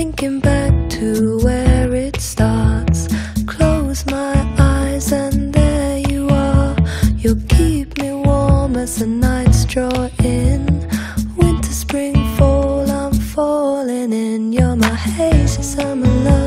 thinking back to where it starts. Close my eyes and there you are. You keep me warm as the nights draw in. Winter, spring, fall, I'm falling in. You're my haze, summer love,